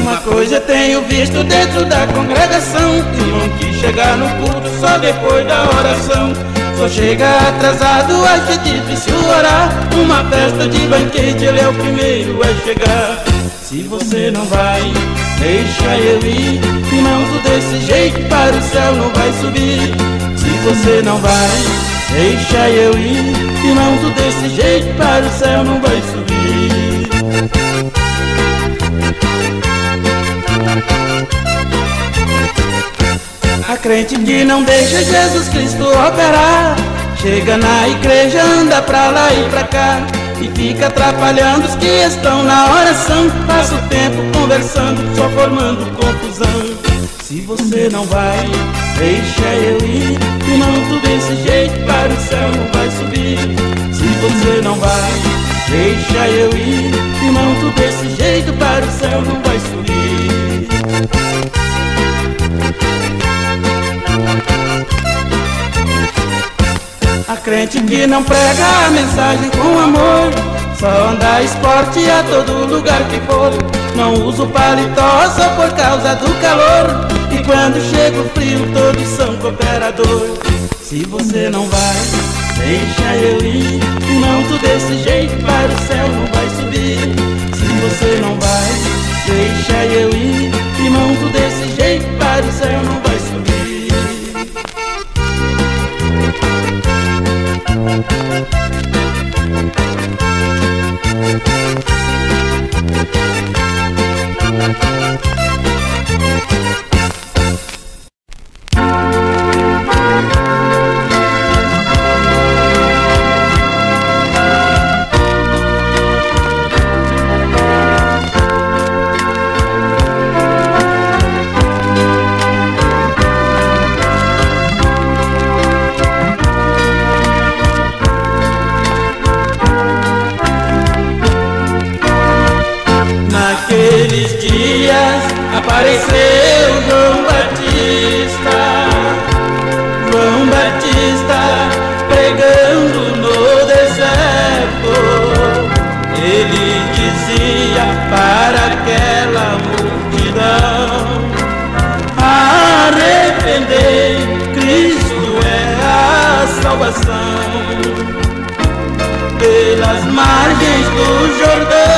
Uma coisa tenho visto dentro da congregação Irmão que chega no culto só depois da oração. Só chega atrasado, acha difícil orar. Uma festa de banquete, ele é o primeiro a chegar. Se você não vai, deixa eu ir Irmão, tu desse jeito para o céu não vai subir. Se você não vai, deixa eu ir Irmão, tu desse jeito para o céu não vai subir. A crente que não deixa Jesus Cristo operar. Chega na igreja, anda pra lá e pra cá E fica atrapalhando os que estão na oração. Passa o tempo conversando, só formando confusão. Se você não vai, deixa eu ir. E não desse jeito para o céu não vai subir. Se você não vai, deixa eu ir. E não desse jeito para o céu não vai subir crente que não prega a mensagem com amor. Só anda esporte a todo lugar que for. Não usa o paletó só por causa do calor. E quando chega o frio todos são cooperador. Se você não vai, deixa eu ir. Não desse jeito para o céu não vai subir. Se você não vai, deixa eu ir salvação pelas margens do Jordão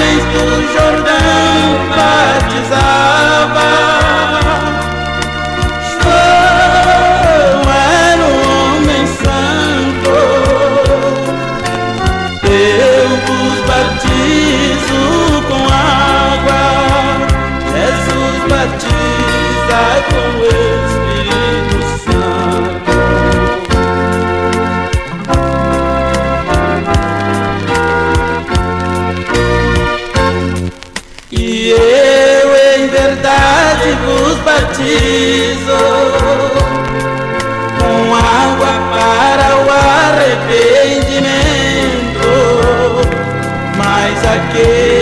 faithful vos batizo com água para o arrependimento, mas aquele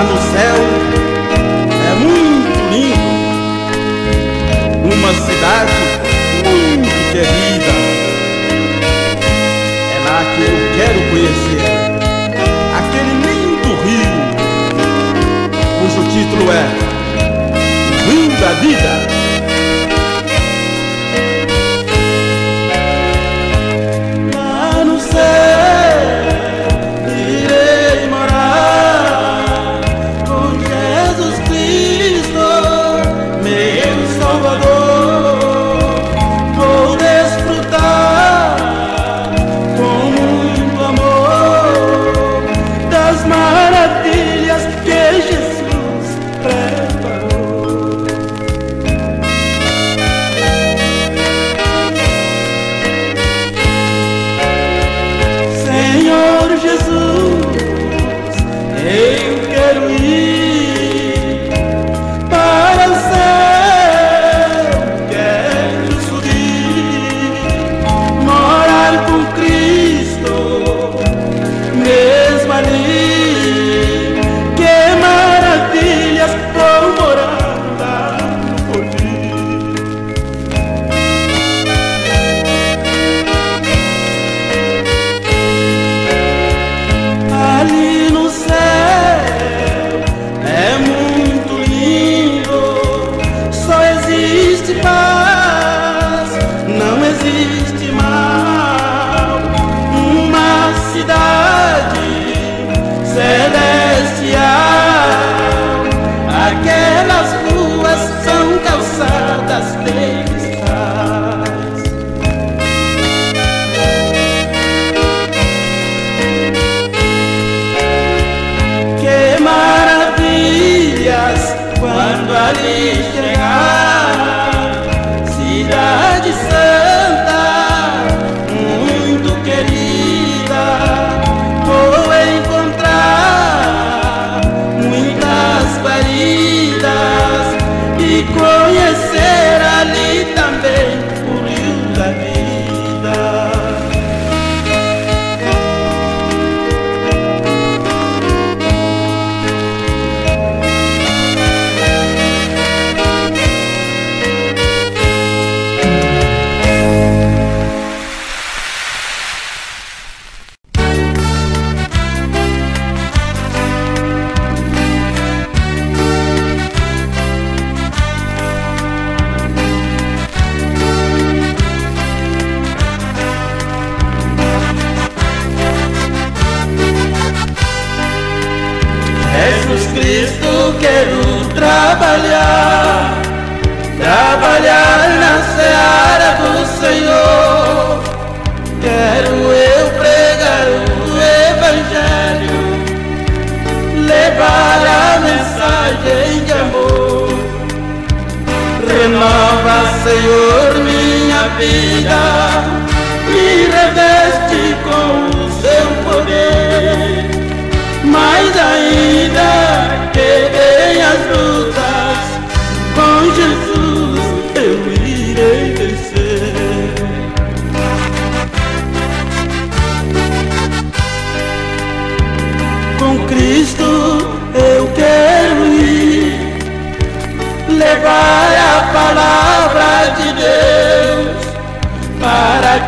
lá no céu é muito lindo. Uma cidade muito querida. É lá que eu quero conhecer aquele lindo rio, cujo título é Linda Vida.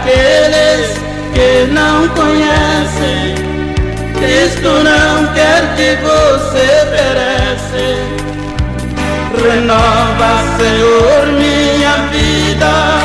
Aqueles que não conhecem. Cristo não quer que você perece. Renova, Senhor, minha vida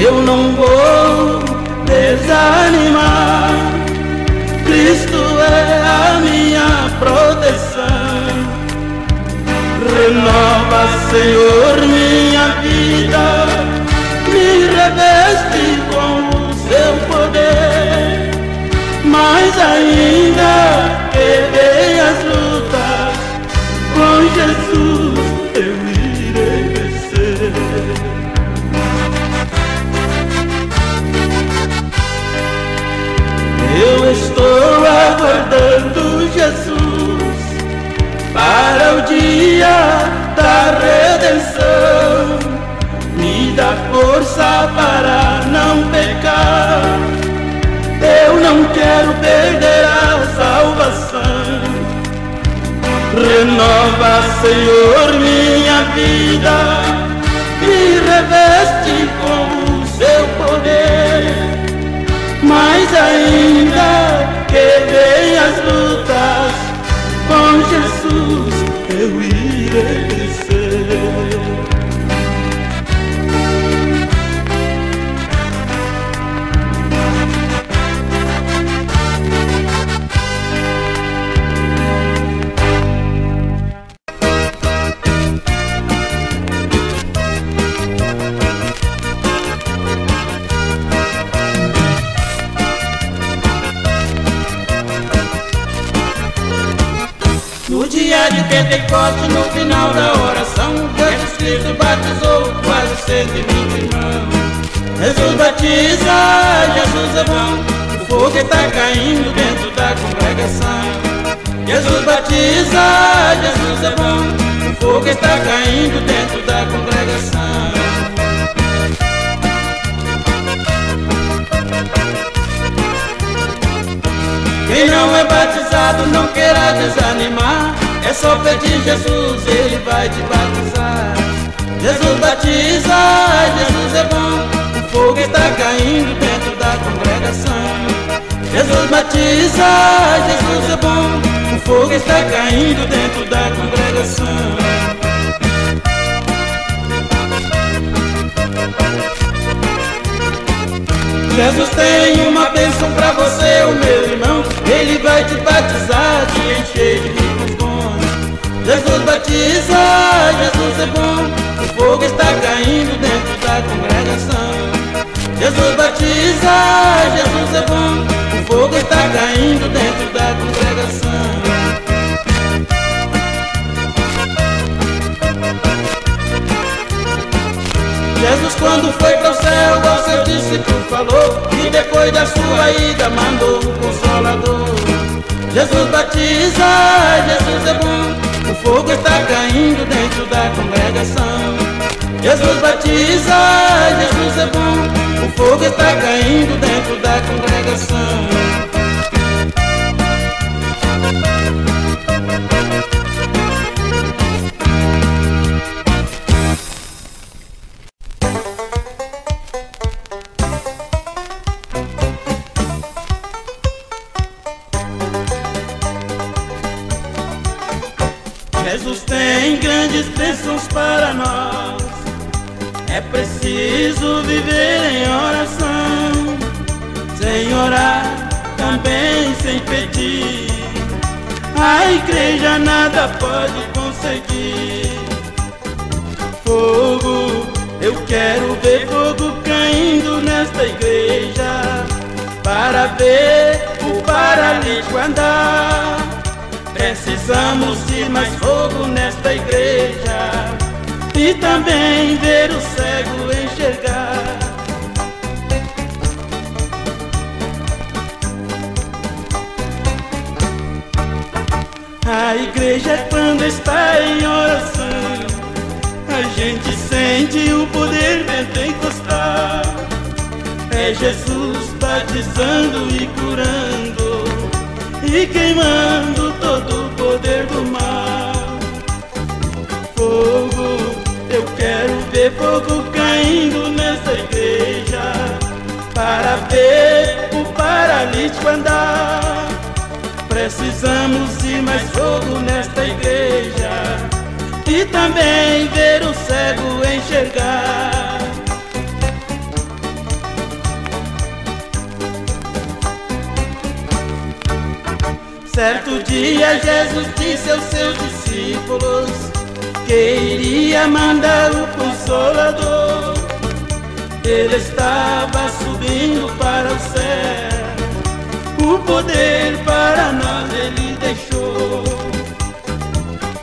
Eu não vou desanimar. Cristo é a minha proteção. Renova, Senhor, minha vida, me reveste com o seu poder. Mais ainda força para não pecar. Eu não quero perder a salvação. Renova, Senhor, minha vida e reveste Pentecoste, no final da oração, Jesus Cristo batizou quase 120 irmãos. Jesus batiza, Jesus é bom, o fogo está caindo dentro da congregação. Jesus batiza, Jesus é bom, o fogo está caindo dentro da congregação. Quem não é batizado não queira desanimar É só pedir Jesus, Ele vai te batizar. Jesus batiza, Jesus é bom. O fogo está caindo dentro da congregação. Jesus batiza, Jesus é bom. O fogo está caindo dentro da congregação. Jesus tem uma bênção pra você, o meu irmão. Ele vai te batizar, te encher de ricos Jesus batiza, Jesus é bom. O fogo está caindo dentro da congregação. Jesus batiza, Jesus é bom. O fogo está caindo dentro da congregação. Jesus quando foi para o céu, ao seu discípulo falou E depois da sua ida mandou o Consolador. Jesus batiza, Jesus é bom O fogo está caindo dentro da congregação. Jesus batiza, Jesus é bom. O fogo está caindo Mais fogo nesta igreja e também ver o cego enxergar. A igreja é quando está em oração, a gente sente o poder pentecostal. É Jesus batizando e curando e queimando todo o poder do mal. Fogo, eu quero ver fogo caindo nessa igreja para ver o paralítico andar. Precisamos de mais fogo nesta igreja e também ver o cego enxergar. Certo dia Jesus disse aos seus discípulos que iria mandar o Consolador. Ele estava subindo para o céu, o poder para nós ele deixou.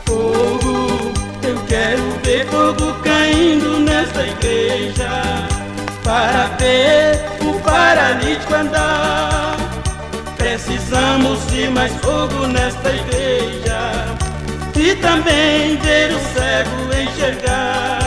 Fogo, eu quero ver fogo caindo nesta igreja, para ver o paralítico andar. Precisamos de mais fogo nesta igreja e também ver o cego enxergar.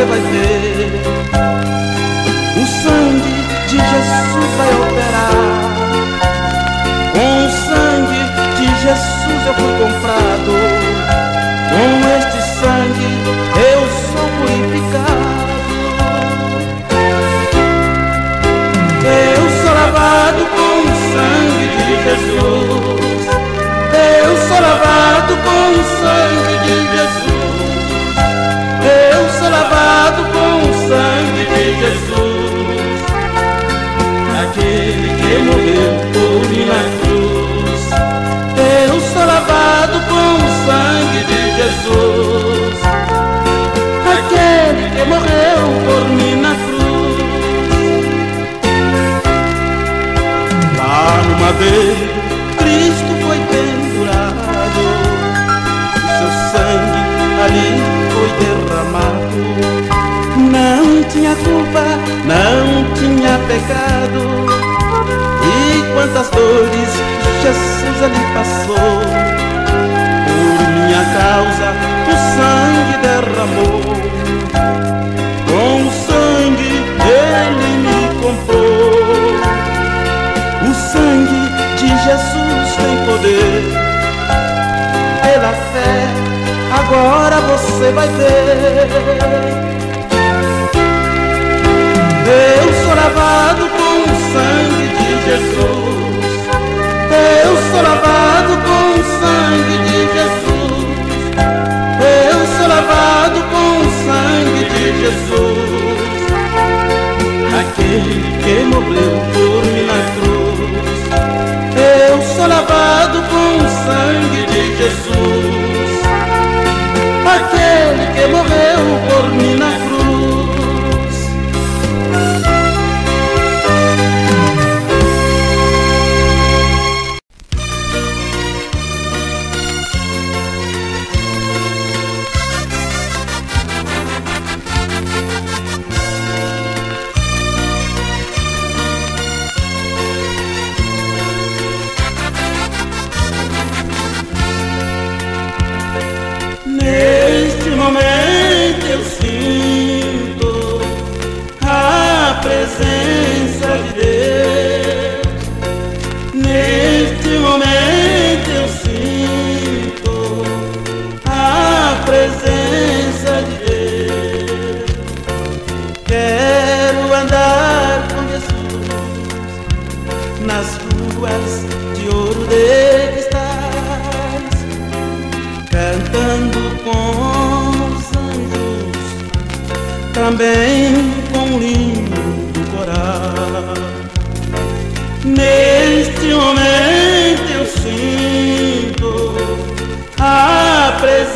Você vai ver. Pela fé, agora você vai ver. Eu sou lavado com o sangue de Jesus. Eu sou lavado com o sangue de Jesus. Eu sou lavado com o sangue de Jesus. Aquele que morreu por mim na cruz. Eu sou lavado com o sangue de Jesus. Aquele que morreu por mim na cruz.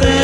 say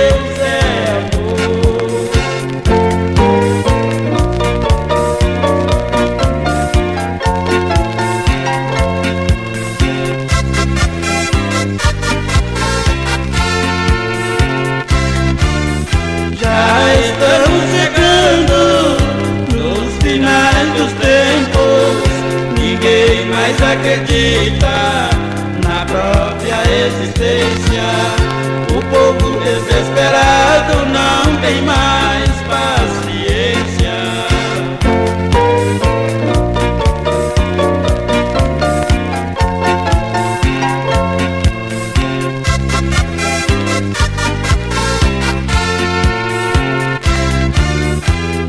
tem mais paciência.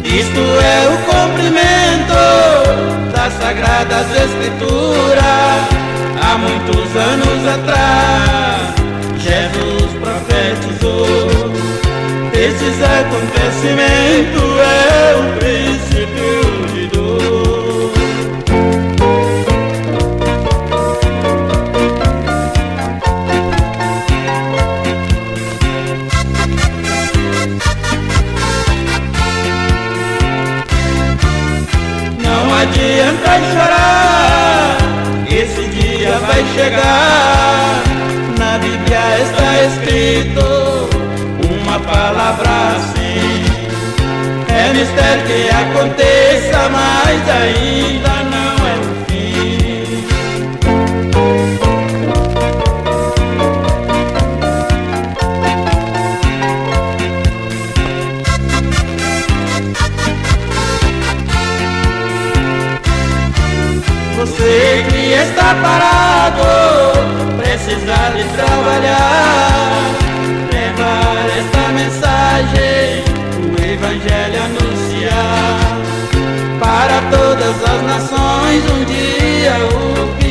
Isto é o cumprimento das sagradas escrituras há muitos anos atrás. Acontecimentos é o princípio de dor. Não adianta chorar, esse dia vai chegar. Na Bíblia está escrito uma palavra assim. É mistério que aconteça, mas ainda não é o fim. Você que está parado, precisa de trabalhar. Evangelho anunciar. Para todas as nações, um dia o